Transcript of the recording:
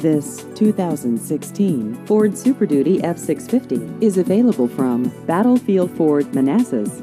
This 2016 Ford Super Duty F650 is available from Battlefield Ford Manassas.